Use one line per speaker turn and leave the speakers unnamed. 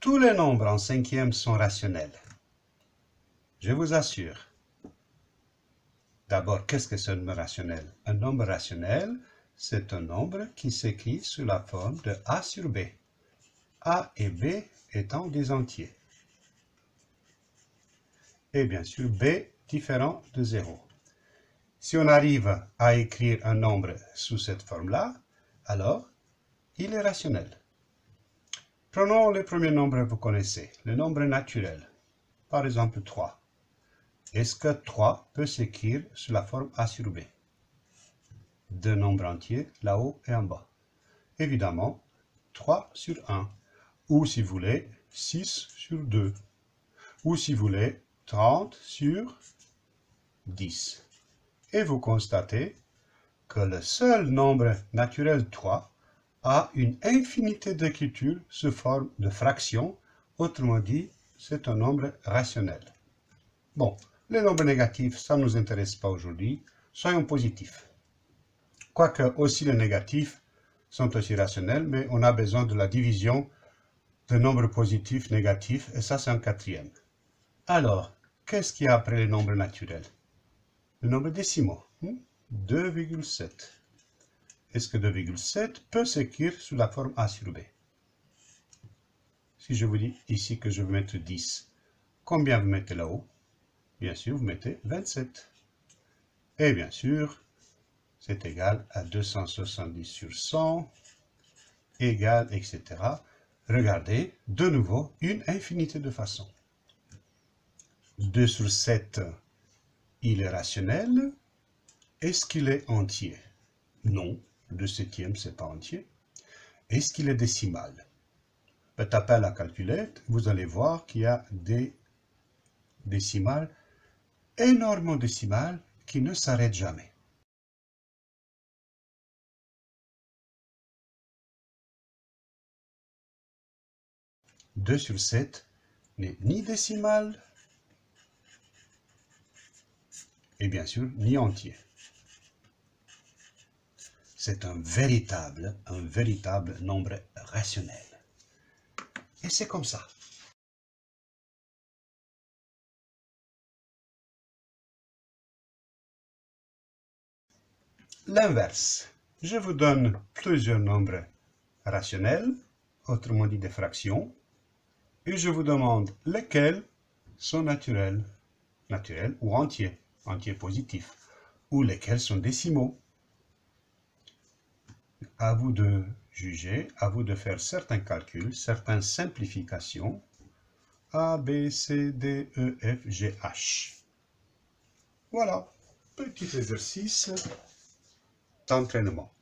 tous les nombres en cinquième sont rationnels. Je vous assure. D'abord, qu'est-ce que c'est un nombre rationnel? Un nombre rationnel, c'est un nombre qui s'écrit sous la forme de a sur b. a et b étant des entiers. Et bien sûr, b différent de 0. Si on arrive à écrire un nombre sous cette forme-là, alors il est rationnel. Prenons le premier nombre que vous connaissez, le nombre naturel. Par exemple 3. Est-ce que 3 peut s'écrire sous la forme A sur B? Deux nombres entiers, là-haut et en bas. Évidemment, 3 sur 1. Ou si vous voulez, 6 sur 2. Ou si vous voulez, 30 sur 10. Et vous constatez que le seul nombre naturel 3 a une infinité d'écritures sous forme de fractions, autrement dit, c'est un nombre rationnel. Bon, les nombres négatifs, ça ne nous intéresse pas aujourd'hui, soyons positifs. Quoique aussi les négatifs sont aussi rationnels, mais on a besoin de la division de nombres positifs, négatifs, et ça c'est un quatrième. Alors, qu'est-ce qu'il y a après les nombres naturels? Le nombre décimaux, 2,7. Est-ce que 2,7 peut s'écrire sous la forme A sur B? Si je vous dis ici que je vais mettre 10, combien vous mettez là-haut? Bien sûr, vous mettez 27. Et bien sûr, c'est égal à 270 sur 100, égal, etc. Regardez, de nouveau, une infinité de façons. 2 sur 7, il est rationnel. Est-ce qu'il est entier? Non, le septième, c'est pas entier. Est-ce qu'il est décimal? Ben, Tapez à la calculette, vous allez voir qu'il y a des décimales, énormément décimales, qui ne s'arrêtent jamais. « 2 sur 7 n'est ni décimal, et bien sûr, ni entier c'est un véritable, un véritable nombre rationnel. Et c'est comme ça. L'inverse. Je vous donne plusieurs nombres rationnels, autrement dit des fractions, et je vous demande lesquels sont naturels, naturels ou entiers, entiers positifs, ou lesquels sont décimaux, à vous de juger, à vous de faire certains calculs, certaines simplifications. A, B, C, D, E, F, G, H. Voilà, petit exercice d'entraînement.